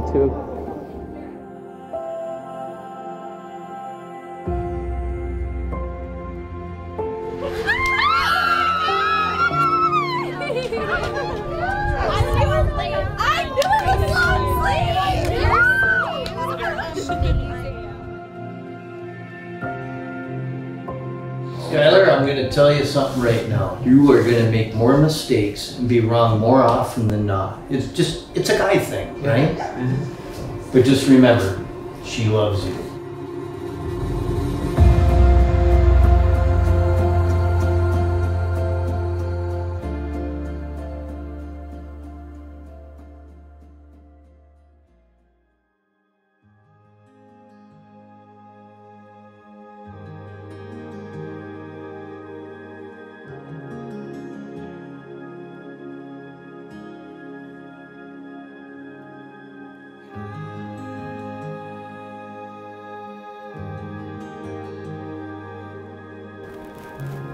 too. Skylar, I'm gonna tell you something right now. You are gonna make more mistakes and be wrong more often than not. It's just, it's a guy thing, right? Mm-hmm. But just remember, she loves you.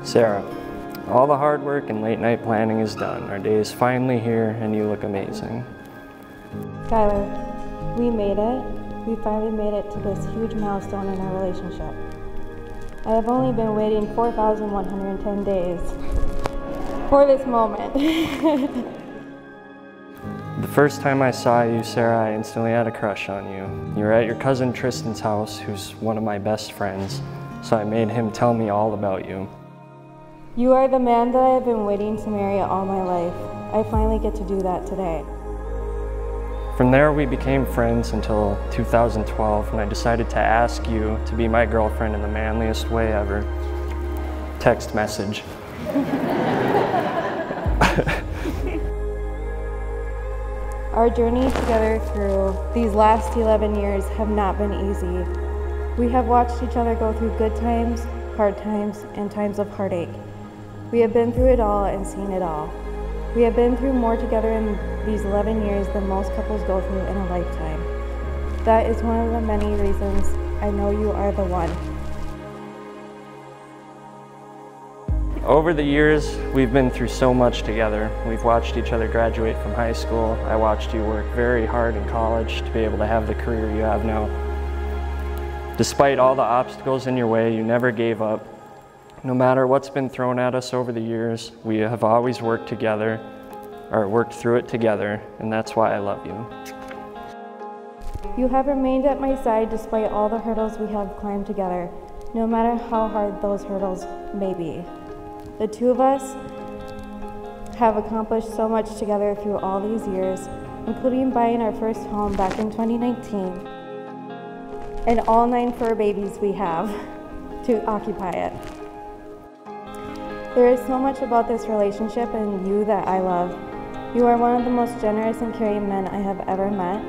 Sarah, all the hard work and late night planning is done. Our day is finally here and you look amazing. Skylar, we made it. We finally made it to this huge milestone in our relationship. I have only been waiting 4,110 days for this moment. The first time I saw you, Sarah, I instantly had a crush on you. You were at your cousin Tristan's house, who's one of my best friends, so I made him tell me all about you. You are the man that I have been waiting to marry all my life. I finally get to do that today. From there, we became friends until 2012 when I decided to ask you to be my girlfriend in the manliest way ever. Text message. Our journey together through these last 11 years have not been easy. We have watched each other go through good times, hard times, and times of heartache. We have been through it all and seen it all. We have been through more together in these 11 years than most couples go through in a lifetime. That is one of the many reasons I know you are the one. Over the years, we've been through so much together. We've watched each other graduate from high school. I watched you work very hard in college to be able to have the career you have now. Despite all the obstacles in your way, you never gave up. No matter what's been thrown at us over the years, we have always worked together, or worked through it together, and that's why I love you. You have remained at my side despite all the hurdles we have climbed together, no matter how hard those hurdles may be. The two of us have accomplished so much together through all these years, including buying our first home back in 2019, and all nine fur babies we have to occupy it. There is so much about this relationship and you that I love. You are one of the most generous and caring men I have ever met.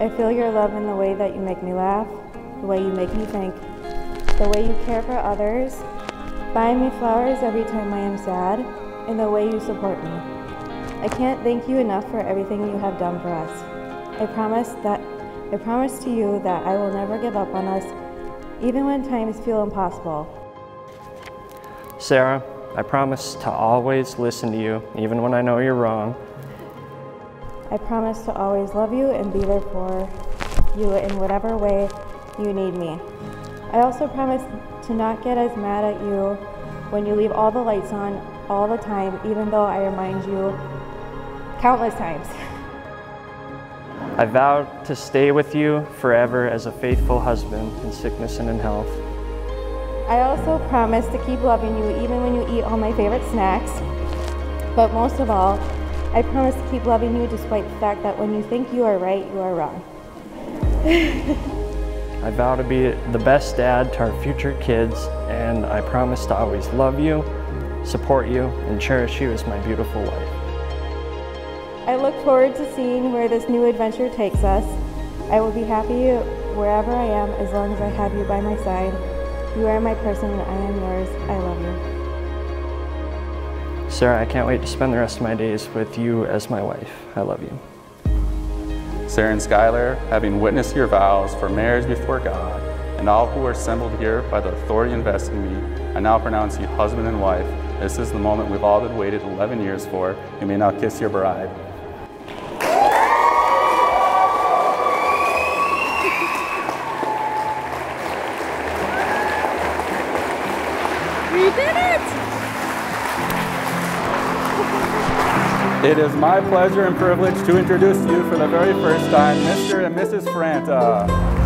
I feel your love in the way that you make me laugh, the way you make me think, the way you care for others, buying me flowers every time I am sad, and the way you support me. I can't thank you enough for everything you have done for us. I promise that I promise to you that I will never give up on us, even when times feel impossible. Sarah, I promise to always listen to you, even when I know you're wrong. I promise to always love you and be there for you in whatever way you need me. I also promise to not get as mad at you when you leave all the lights on all the time, even though I remind you countless times. I vow to stay with you forever as a faithful husband in sickness and in health. I also promise to keep loving you even when you eat all my favorite snacks. But most of all, I promise to keep loving you despite the fact that when you think you are right, you are wrong. I vow to be the best dad to our future kids, and I promise to always love you, support you, and cherish you as my beautiful wife. I look forward to seeing where this new adventure takes us. I will be happy wherever I am as long as I have you by my side. You are my person and I am yours. I love you. Sarah, I can't wait to spend the rest of my days with you as my wife. I love you. Sarah and Skylar, having witnessed your vows for marriage before God, and all who are assembled here by the authority invested in me, I now pronounce you husband and wife. This is the moment we've all been waited 11 years for. You may now kiss your bride. We did it! It is my pleasure and privilege to introduce you for the very first time, Mr. and Mrs. Franta.